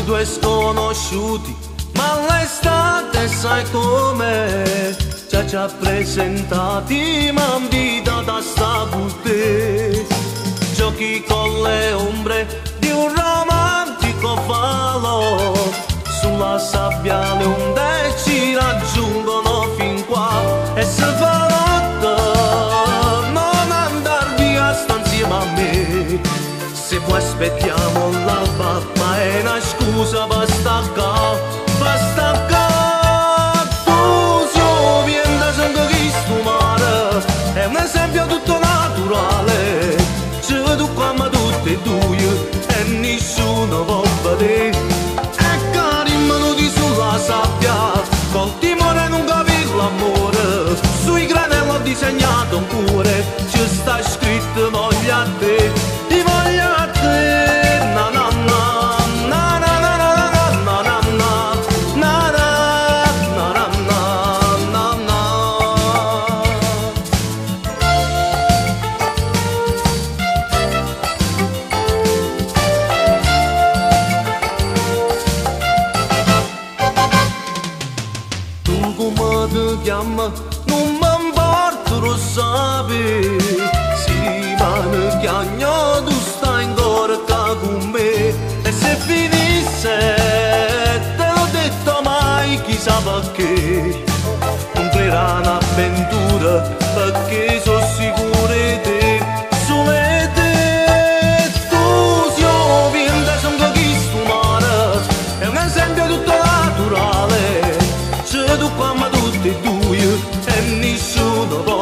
due sconosciuti, ma l'estate sai com'è. Già ci ha presentati, ma invitato a sta con te. Giochi con le ombre di un romantico falò, sulla sabbia le onde ci raggiungono fin qua e se fa notte non andar via sta insieme a me se poi aspettiamo scusa per staccare per staccare tu si viene da sangue chi sto mare è un esempio tutto naturale. Ci vedo qua ma tutti e due e nessuno può vedere. E cari minuti sulla sabbia col timore non capire l'amore. Sui granelli ho disegnato un cuore ci sta scritto voglio a te sapi Si rimane chiagno, tu stai ancora qua con me. E se finisse, te l'ho detto mai, chissà perché Non creerà un'avventura, perché sono sicuro di te. Sole te, tu si vieni da sangue chi sto mare È un esempio tutto naturale. C'è tu qua ma tutti e due e nessuno può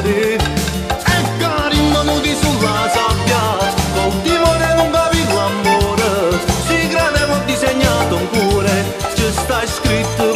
vedere E cari minuti sulla sabbia Col timore non capire l'amore. Si ho disegnato un cuore Ci sta scritto